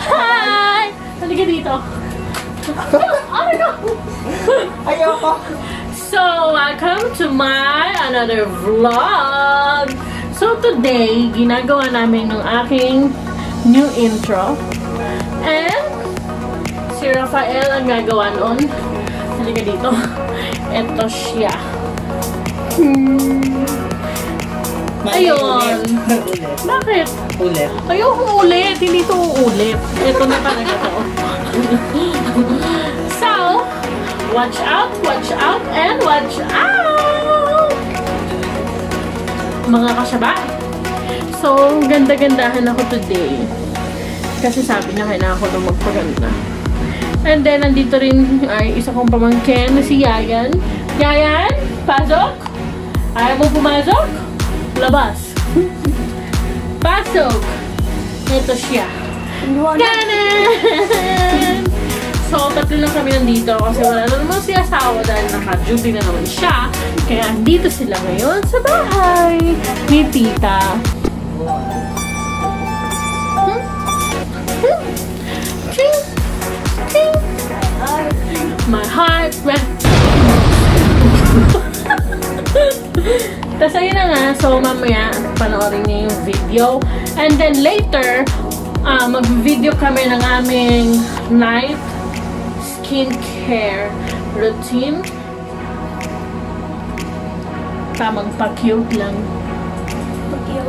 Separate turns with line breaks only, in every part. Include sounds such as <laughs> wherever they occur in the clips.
Hi! Halika dito. Oh no!
Ayoko.
So, welcome to my another vlog. So, today, ginagawa namin ng aking new intro. And, si Rafael ang gagawa nun. Halika dito. Ito siya. Hmm. Ayun. Bakit?
Ulit.
Ayoko ulit. Hindi to ulit. Ito na talaga to. so, watch out, watch out, and watch out! Mga kasaba. So, ganda-gandahan ako today. Kasi sabi niya kailangan ko na magpaganda. And then, nandito rin ay isa kong pamangkin na si Yayan. Yayan, pasok! Ayaw mo pumasok? Labas. Pasok! Ito siya. Tanan! So, tatlo lang kami nandito kasi wala na naman si asawa dahil naka-duty na naman siya. Kaya dito sila ngayon sa bahay ni tita. Hmm? Hmm? Ching! Ching! My heart went <laughs> Tapos ayun na nga, so mamaya panoorin niyo yung video. And then later, ah mag-video kami ng aming night skincare routine. Tamang pa-cute lang.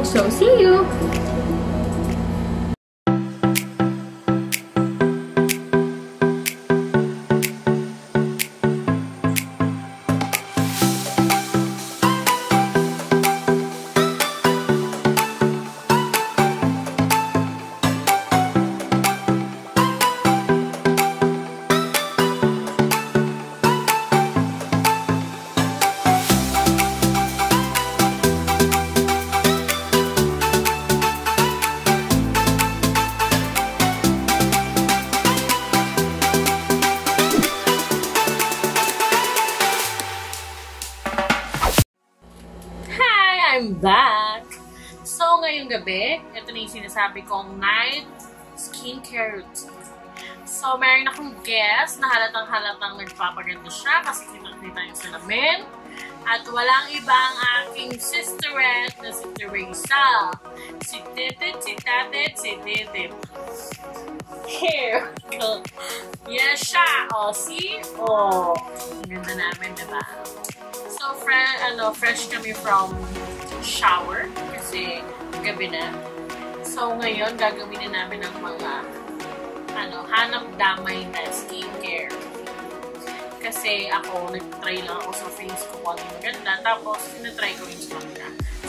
So, see you! Ngayong gabi, ito na yung sinasabi kong night skincare routine. So, meron akong guest na halatang halatang nagpapaganda siya kasi kita-kita yung salamin. At walang iba ang aking sisterette na si Teresa. Si Titit, si Tatit, si Titit. Here. Yes siya. O, see? O. Ang ganda namin, diba? So, fre- ano, fresh kami from shower kasi gabi na. So, ngayon, gagawin na namin ng mga ano, hanap damay na skincare. Kasi ako, nag-try lang ako sa face ko kung ano yung ganda. Tapos, sinatry ko rin sa.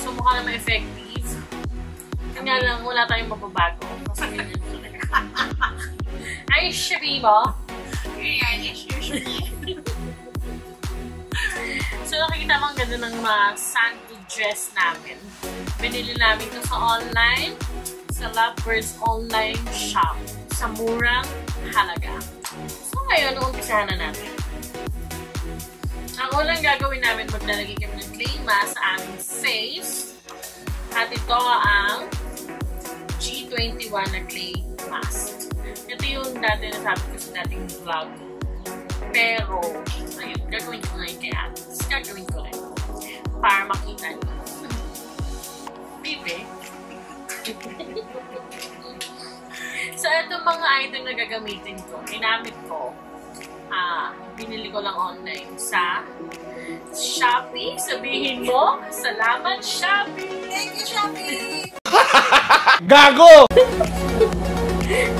So, mukha naman effective. Kanya lang, wala tayong mababago. Kasi ganyan talaga. <laughs> Ay, shabi mo? So, nakikita mo ang ganda ng mga Santo dress namin. Binili namin ito sa online, sa Lovebirds online shop, sa murang halaga. So, ngayon, umpisahan na natin. Ang unang gagawin namin, maglalagay kami ng clay mask sa aming face. At ito ang G21 na clay mask. Ito yung dati na sabi ko sa dating vlog. Pero, ayun, gagawin ko ngayon kay Alex. Gagawin ko rin. Para makita niyo. Bibe. so, itong mga item na gagamitin ko, ginamit ko, ah, binili ko lang online sa Shopee. Sabihin mo, salamat Shopee!
Thank you, Shopee! <laughs>
Gago!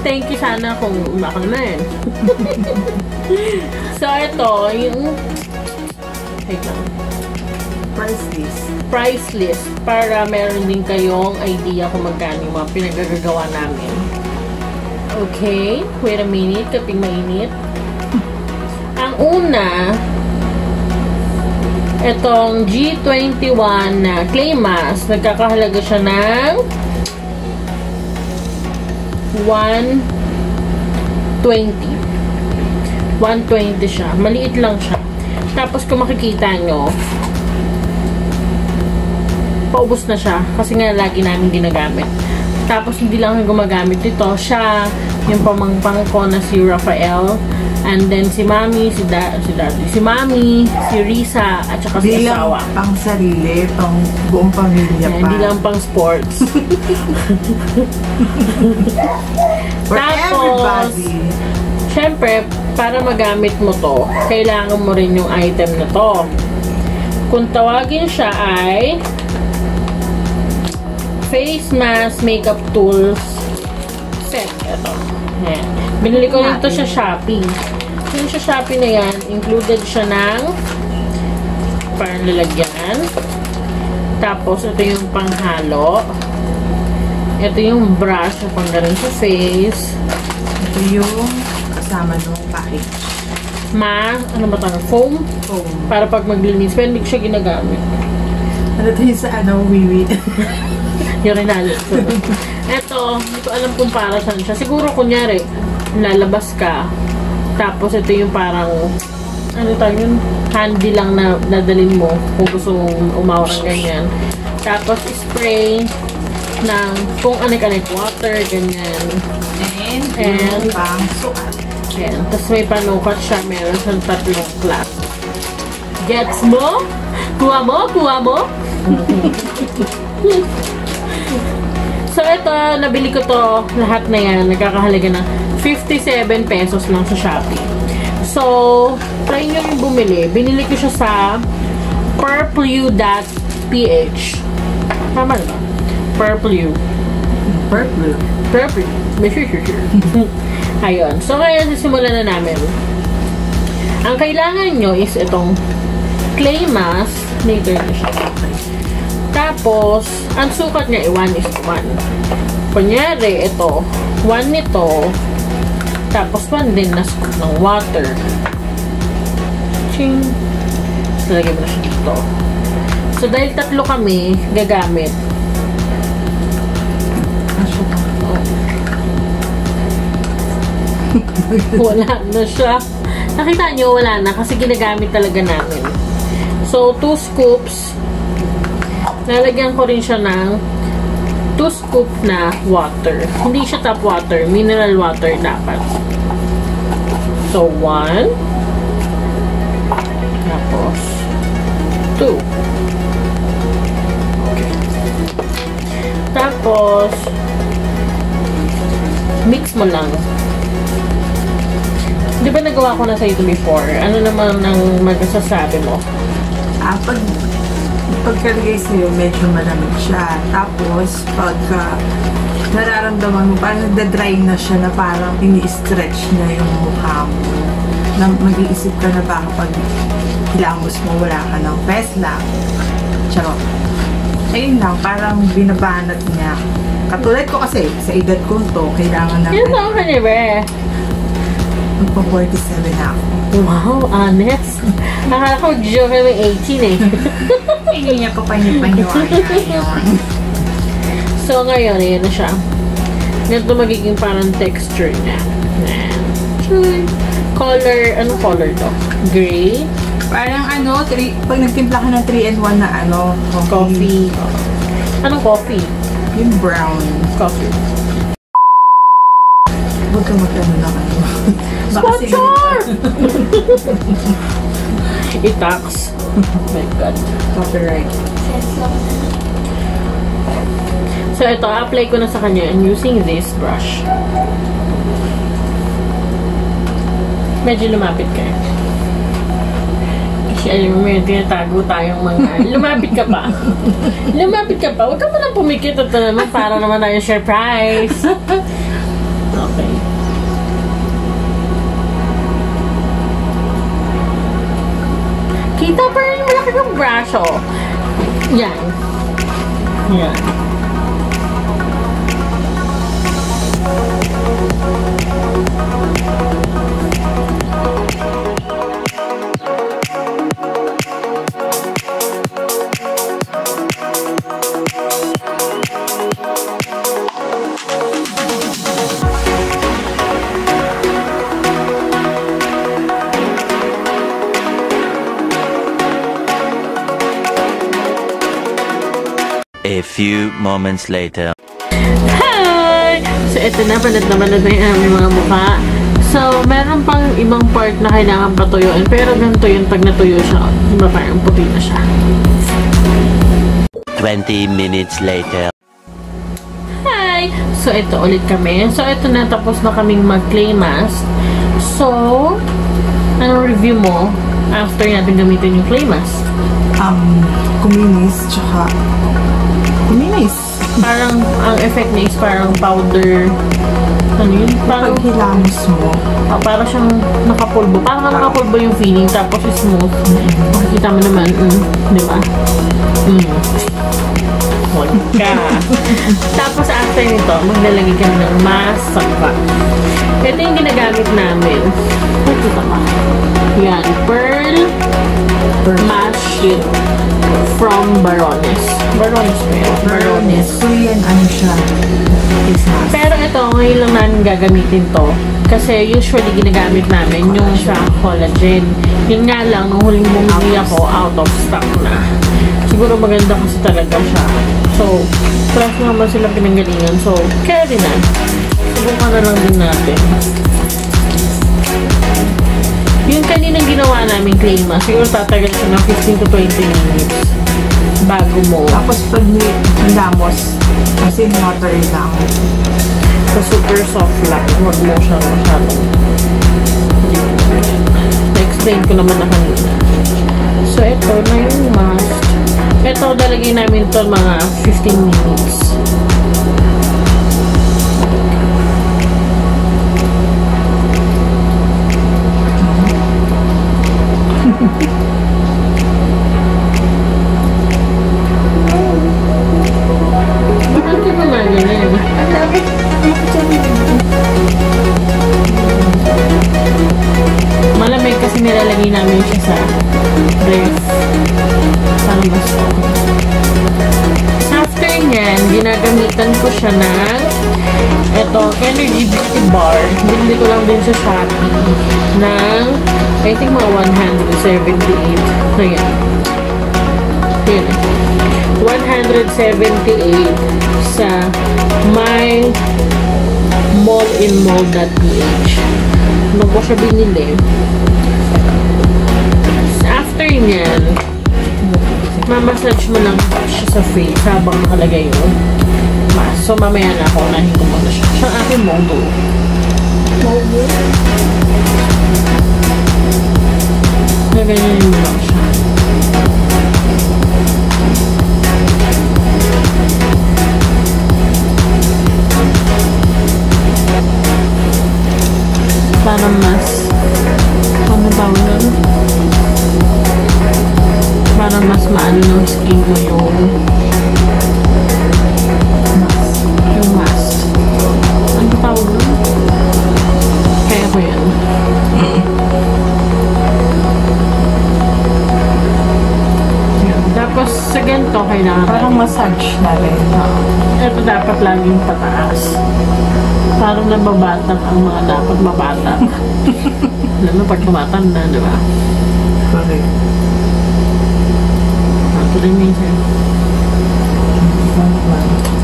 Thank you sana kung baka naman. <laughs> so, ito, yung... Wait lang.
Price list.
Price list para meron din kayong idea kung magkano yung mga pinagagagawa namin. Okay, wait a minute, kaping mainit. Ang una, itong G21 na clay mask, nagkakahalaga siya ng 120. 120 siya. Maliit lang siya. Tapos kung makikita nyo, paubos na siya. Kasi nga lagi namin ginagamit. Tapos hindi lang gumagamit nito. Siya, yung pamangpang ko na si Rafael. And then si Mami, si, da si Daddy, si Mami, si Risa, at saka si
Hindi
asawa.
pang sarili, pang buong pamilya pa.
Hindi lang pang sports. <laughs>
For
Tapos,
everybody.
Siyempre, para magamit mo to, kailangan mo rin yung item na to. Kung tawagin siya ay face mask makeup tools set. Ito. Ayan. Binili ko rin to sa Shopee. Yung sa Shopee na yan, included siya ng parang lalagyan. Tapos, ito yung panghalo. Ito yung brush na panggaling sa face.
Ito yung kasama nung package.
Ma, ano ba tawag? Foam?
Foam.
Para pag maglinis. Pero hindi ko siya ginagamit.
Ano yung sa ano, wiwi. <laughs>
Urinal. Ito, hindi ko alam kung para saan siya. Siguro, kunyari, lalabas ka. Tapos, ito yung parang, ano tawag yun? Handy lang na dadalin mo kung gusto mong umawak ng ganyan. Tapos, spray ng kung anik-anik water, ganyan.
And,
And-
pang sukat.
Ayan. Tapos may panukat siya. Meron siyang tatlong class. Gets mo? Kuha mo? Kuha mo? <laughs> ito, nabili ko to, lahat na yan, nagkakahalaga ng 57 pesos lang sa Shopee. So, try nyo yung bumili. Binili ko siya sa purpleu.ph. Tama na ba? Purpleu.
Purple.
Purple. May sure, sure, sure. <laughs> Ayun. So, ngayon, sisimulan na namin. Ang kailangan nyo is itong clay mask. Later na siya. Tapos, ang sukat niya ay 1 is 1. Kunyari, ito. 1 nito. Tapos, 1 din na scoop ng water. Ching. So, lagyan mo na siya dito. So, dahil tatlo kami gagamit, <laughs> wala na siya. Nakita nyo, wala na kasi ginagamit talaga namin. So, 2 scoops. Lalagyan ko rin siya ng 2 scoop na water. Hindi siya tap water. Mineral water dapat. So, 1. Tapos, 2. Okay. Tapos, mix mo lang. Di ba nagawa ko na sa ito before? Ano naman ang magsasabi mo?
Ah, pag pagkalagay sa'yo, medyo malamig siya. Tapos, pagka nararamdaman mo, parang nagda-dry na siya na parang ini-stretch niya yung mukha mo. Na mag-iisip ka na baka pag hilamos mo, wala ka ng pesla. Charot. Ayun lang, parang binabanat niya. Katulad ko kasi, sa edad ko to, kailangan na
Ilan taon ka niya, be?
magpa-47 na ako.
Wow, honest. Akala ko joke ka ng 18 eh. <laughs>
Hindi niya pa panyo-panyo
so, ngayon, ayan na siya. Ganito magiging parang texture niya. Color, anong color to? Gray?
Parang ano, three, pag nagtimpla ka ng 3 and 1 na ano,
Coffee. Anong coffee?
Yung brown.
Coffee.
Huwag ka magtanong na ano.
Sponsor! <laughs> Itax. My God.
Copyright.
So, ito, apply ko na sa kanya and using this brush. Medyo lumapit ka. Kasi alam mo yun, tinatago tayong mga... <laughs> Lumapit ka pa. lumapit ka pa. Huwag ka muna pumikit. Ito naman, para naman tayo surprise. <laughs> Okay. Kita pa rin malaki ng brush, oh. Yan. Yan.
A few moments later.
ito na, panat na panat na yung aming mga mukha. So, meron pang ibang part na kailangan patuyuin. Pero ganito yun, pag natuyo siya, di ba parang puti na siya.
20 minutes later.
Hi! So, ito ulit kami. So, ito na, tapos na kaming mag-clay mask. So, anong review mo after natin gamitin yung clay mask?
Um, kuminis, tsaka kuminis.
Parang, ang effect niya is parang powder, ano yun? Parang,
hilamos mo,
ah, parang siyang nakapulbo. Parang nakapulbo yung feeling, tapos smooth. Makikita mo naman, mm, di ba? Mm. Huwag ka. tapos after nito, maglalagay ka ng masaka. Ito yung ginagamit namin. Nakikita ka. Yan, pearl matte sheet from Barones. Barones ba yun? Barones.
Korean ano siya.
Pero ito, ngayon lang namin gagamitin to. Kasi usually ginagamit namin yung sa collagen. Yun nga lang, nung huling bumili ako, out of stock na. Siguro maganda kasi talaga siya. So, plus naman sila pinanggalingan. So, carry na. Subukan na lang din natin. Yung kaninang ginawa namin clay mask, siguro tatagal siya ng 15 to 20 minutes bago mo.
Tapos pag ni- hilamos, kasi water lang.
So, super soft lang. Huwag mo siya masyadong. Na-explain ko naman na kanina. So, ito na yung mask. Ito, dalagay namin to mga 15 minutes. Bakit gumagano? Bili ko lang din sa Shopee ng I think mga 178. Ayan. Ayan. 178 sa my mallinmold.ph Nung ko siya binili. After niyan, mamassage mo lang siya sa face habang nakalagay yun. So, mamaya na ako, unahin ko muna siya. Siya ang aking modo. Gaganyanin mo lang siya. Para mas ano tawag nun? Para mas maano ng skin mo yung kailangan
Parang massage na rin.
ito dapat laging pataas. Parang nababatak ang mga dapat mabatak. <laughs> Alam mo, pag tumatanda, di ba?
Correct.
Ito rin minsan.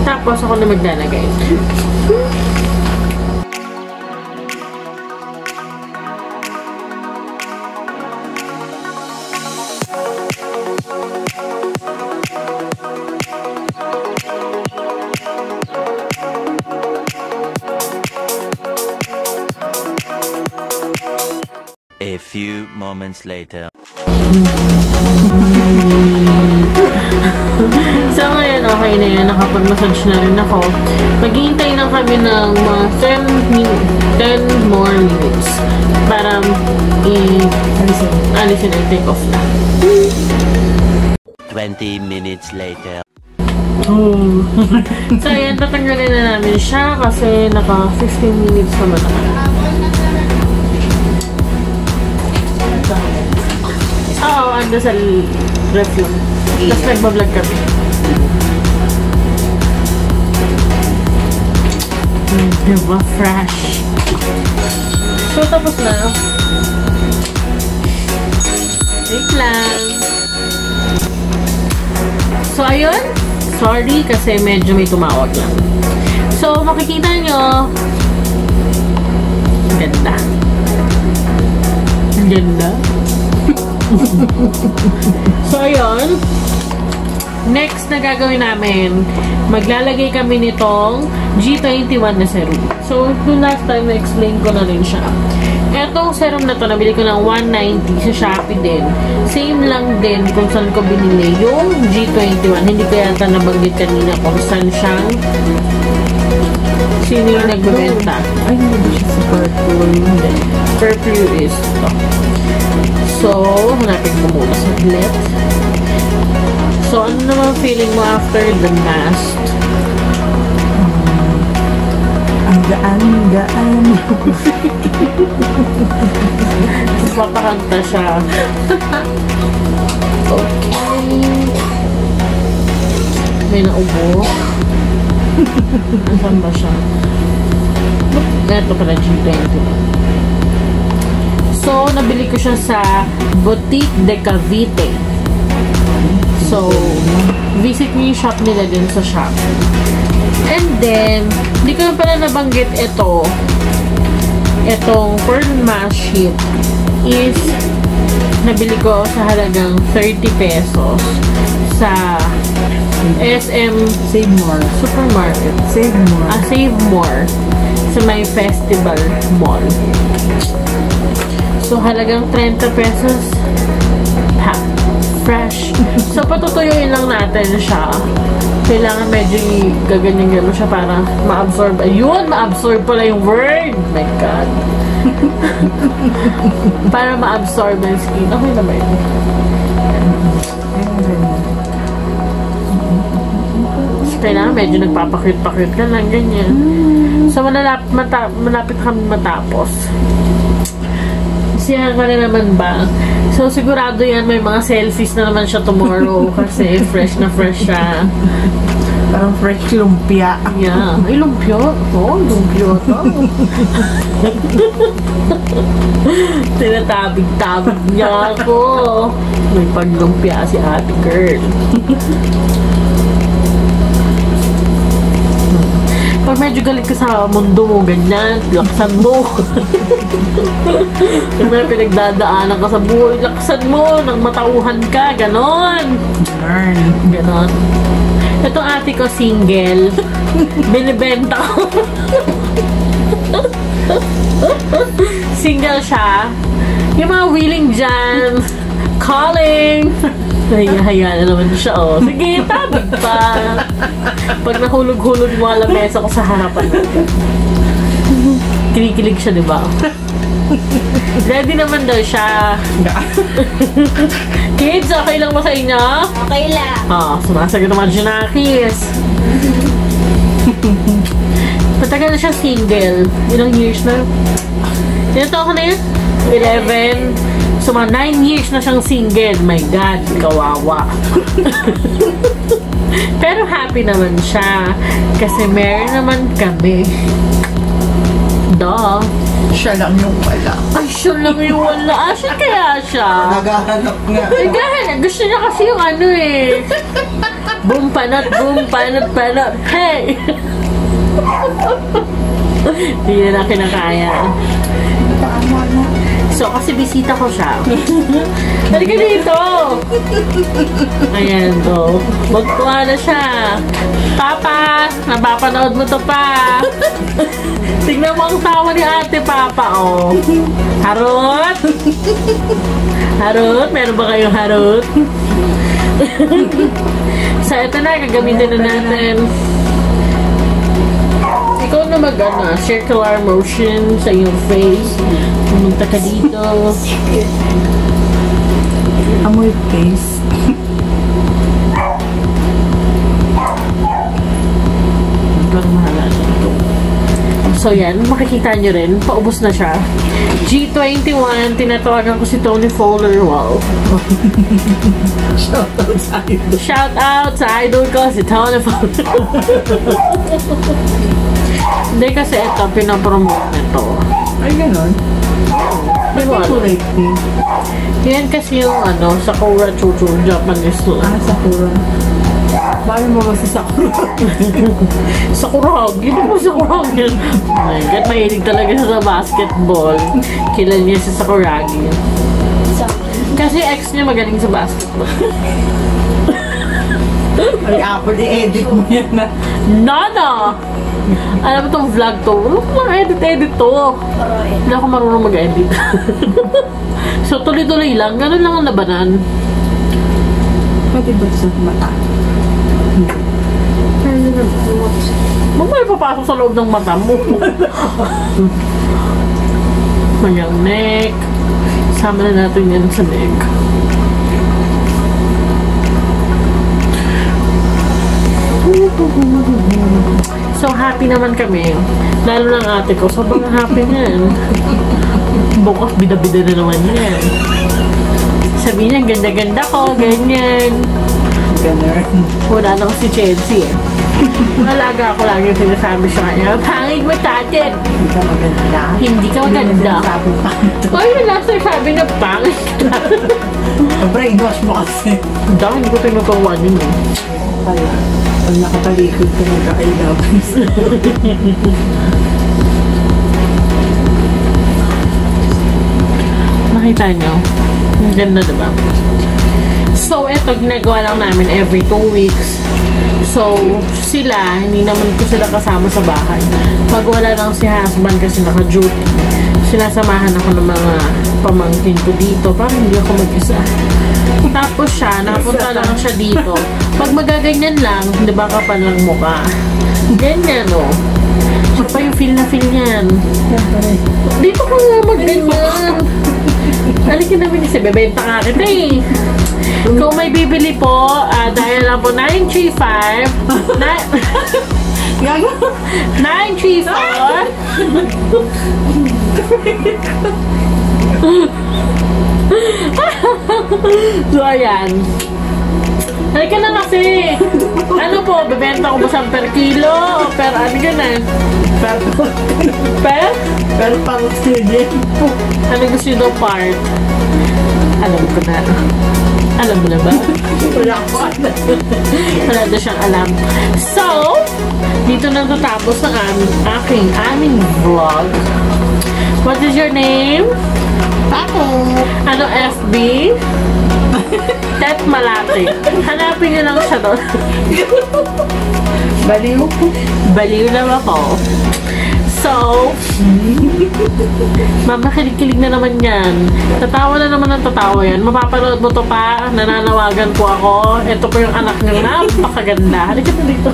Tapos ako na maglalagay.
Moments later. <laughs>
So ngayon, okay na yan. Nakapag-massage na rin ako. Maghihintay lang kami ng mga 10, min- 10 more minutes para i- alisin and take off na.
20 minutes later.
Oh. <laughs> so ayan, tatanggalin na namin siya kasi naka 15 minutes naman naman. Oo, ando sa ref lang. Tapos nagbablog kami. Mm, diba? Fresh. So, tapos na. Wait lang. So, ayun. Sorry kasi medyo may tumawag lang. So, makikita nyo, ganda. Ang ganda. So, ayun. Next na gagawin namin, maglalagay kami nitong G21 na serum. So, yung last time na-explain ko na rin siya. Etong serum na to, nabili ko ng 190 sa Shopee din. Same lang din kung saan ko binili yung G21. Hindi ko yata nabanggit kanina kung saan siyang sino yung nagbebenta.
Ay, hindi siya sa purple.
Purple is ito. So, hanapin ko muna saglit. So, ano naman feeling mo after the mask?
Ang gaan-gaan.
Papakanta siya. <laughs> Okay. May naubo. Saan ba siya? Ito pala G20. So, nabili ko siya sa Boutique de Cavite. So, visit niyo yung shop nila din sa shop. And then, hindi ko na pala nabanggit ito. Itong pearl mask sheet is nabili ko sa halagang 30 pesos sa SM
Save more.
Supermarket.
Save more.
Ah, Save More sa may festival mall. So, halagang 30 pesos. Ha, fresh. <laughs> So, patutuyuin lang natin siya. Kailangan medyo gaganyan mo siya para ma-absorb. Ayun, ma-absorb pala yung word. My God. <laughs> para ma-absorb ng skin. Okay na ba yun? Kailangan medyo nagpapakit-pakit ka lang, ganyan. So, malapit, mata, malapit kami matapos. Siya ka na naman ba? So, sigurado yan, may mga selfies na naman siya tomorrow <laughs> kasi fresh na fresh siya.
Parang fresh lumpia.
Yeah. Ay, lumpio. Oo, oh, lumpio to. <laughs> Tinatabig-tabig niya ako. May paglumpia si ate girl. <laughs> Pag medyo galit ka sa mundo mo, ganyan, laksan mo. <laughs> Pag may pinagdadaanan ka sa buhay, laksan mo, nang matauhan ka, ganon. Ganon. Itong ate ko single. <laughs> Binibenta ko. single siya. Yung mga willing dyan. Calling. Haya-haya na naman siya, oh. Sige, tabig pa. Pag nahulog-hulog mo alam mesa ko sa harapan natin. Kinikilig siya, di ba? Ready naman daw siya. <laughs> Kids, okay lang ba sa inyo?
Okay lang.
Ah, sumasagot naman siya na kiss. Matagal na siya single. Ilang years na? Ilan taon ka na yun? 11. So, mga 9 years na siyang single. My God, kawawa. <laughs> Pero happy naman siya. Kasi meron naman kami. Duh.
Siya lang yung wala.
Ay, siya lang yung wala. Ah, siya kaya siya.
Naghahanap nga.
Gusto niya kasi yung ano eh. Boom, panat, boom, panat, panat. Hey! Hindi na na kinakaya. So, kasi bisita ko siya. <laughs> Halika dito! Ayan, to. Magkuha na siya. Papa! Napapanood mo to pa. <laughs> Tignan mo ang tawa ni ate, Papa, oh. Harot! Harot? Meron ba kayong harot? <laughs> so, ito na. Gagamitin na natin. Ikaw na mag, ano, circular motion sa iyong face. Pumunta ka dito.
Amoy face.
So yan, makikita nyo rin, paubos na siya. G21, tinatawagan ko si Tony Fowler. Wow. <laughs>
Shoutout sa idol.
Shout out sa idol ko, si Tony Fowler. <laughs> Hindi kasi ito, pinapromote nito.
Ay, ganun.
Di ba?
Kulay pink.
Yan kasi yung ano, Sakura Chuchu Japanese
Ah,
lang.
Sakura. Bakit mo ba si Sakura?
Sakuragi. Ano ba Sakuragi? Oh my God, mahilig talaga sa basketball. Kilala niya si Sakuragi. Kasi ex niya magaling sa basketball. <laughs>
Ay, ako di-edit mo yan na.
Nada! Alam mo itong vlog to, wala ko mga edit-edit to. Hindi ako marunong mag-edit. <laughs> so, tuloy-tuloy lang. Ganun lang ang labanan.
Pwede ba sa mata?
Huwag mo ipapasok sa loob ng mata mo. <laughs> Kanyang neck. Sama na natin yan sa neck. So happy naman kami. Lalo ng ate ko. Sobrang happy niyan. Bukas bida-bida na naman yan. Sabi niya, ganda-ganda ko, ganyan.
Ganun.
Wala na si Chelsea eh. Alaga ko lagi yung sinasabi sa kanya, pangit mo tatin!
Hindi ka maganda.
Hindi ka maganda. Ay, yung last time sabi na pangit ka.
Brainwash mo kasi.
Dahil ko tinutuwa din eh.
Kaya, pag nakatalikod ka nagkakailaban. <laughs>
Nakita niyo? Ang ganda diba? So, eto, ginagawa lang namin every two weeks. So, sila, hindi naman ko sila kasama sa bahay. Pag wala lang si husband kasi naka-duty, sinasamahan ako ng mga pamangkin ko dito para hindi ako mag-isa. Tapos siya, nakapunta lang siya dito. Pag magaganyan lang, di ba kapal lang mukha? Ganyan, oh. Siya pa yung feel na feel niyan. Dito ko nga magganyan. Halika namin kasi bebenta nga kita eh. Kung may bibili po, ah, dahil lang po 935 na-
Gago.
934 So, ayan. Halika na kasi. Ano po, bebenta ko ba siyang per kilo o per ano ganun?
Per,
Per?
per pang sige.
Ano gusto nyo daw part? Alam ko na. Alam mo na ba?
Wala ko alam.
Wala na siyang alam. So, dito na tatapos ang aking, aming vlog. What is your name?
Ako.
Ano FB? <laughs> Tet Malate. Hanapin niyo lang siya doon. <laughs>
Baliw.
Baliw lang ako. So, <laughs> mamakilig-kilig na naman yan. Tatawa na naman ang tatawa yan. Mapapanood mo to pa. Nananawagan po ako. Ito po yung anak niya. Napakaganda. Halika na dito.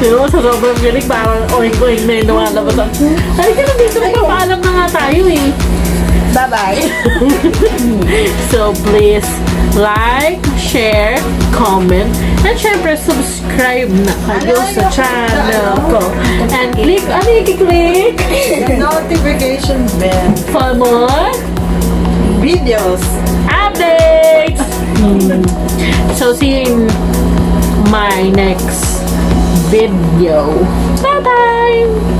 Di ba, sa sobrang galing, parang oing-oing na yung lumalabas. Halika na dito. Magpapaalam na nga tayo eh.
Bye-bye. <laughs>
So please like, share, comment, and syempre subscribe na kayo sa channel ko. And click, ano yung click <laughs>
notification bell.
for more
Videos.
updates! <laughs> So see you in my next video. Bye-bye!